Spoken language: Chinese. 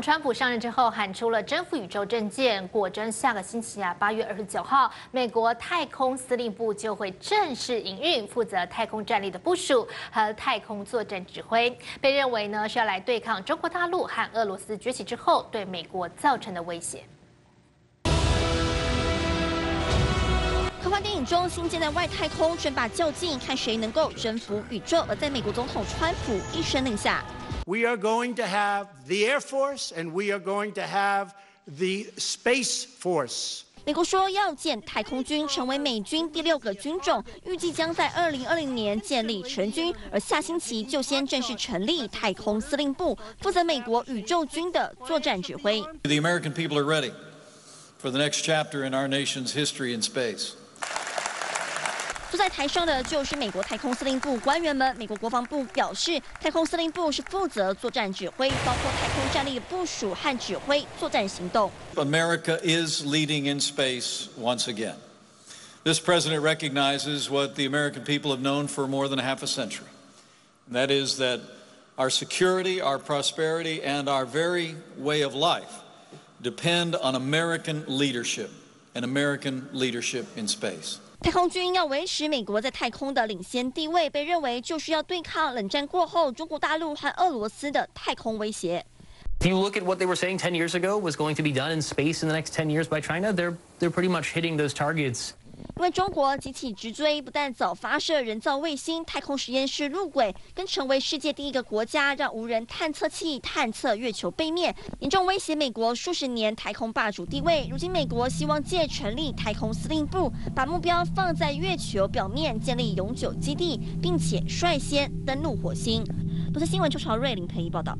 川普上任之后喊出了征服宇宙政见，果真下个星期啊，八月二十九号，美国太空司令部就会正式营运，负责太空战力的部署和太空作战指挥，被认为呢是要来对抗中国大陆和俄罗斯崛起之后对美国造成的威胁。科幻电影中，星舰在外太空争霸较劲，看谁能够征服宇宙。而在美国总统川普一声令下。We are going to have the Air Force and we are going to have the Space Force. 美国说要建太空军，成为美军第六个军种，预计将在二零二零年建立全军。而下星期就先正式成立太空司令部，负责美国宇宙军的作战指挥。The American people are ready for the next chapter in our nation's history in space. 坐在台上的就是美国太空司令部官员们。美国国防部表示，太空司令部是负责作战指挥，包括太空战力部署和指挥作战行动。America is leading in space once again. This president recognizes what the American people have known for more than a half a century. That is that our security, our prosperity, and our very way of life depend on American leadership and American leadership in space. 太空军要维持美国在太空的领先地位，被认为就是要对抗冷战过后中国大陆和俄罗斯的太空威胁。If you look at what they were saying 10 years ago was going to be done in space in the next 10 years by China, they're they're pretty much hitting those targets 因为中国急起直追，不但早发射人造卫星、太空实验室入轨，更成为世界第一个国家让无人探测器探测月球背面，严重威胁美国数十年太空霸主地位。如今，美国希望借成立太空司令部，把目标放在月球表面建立永久基地，并且率先登陆火星。不是新闻，邱朝瑞、林培一报道。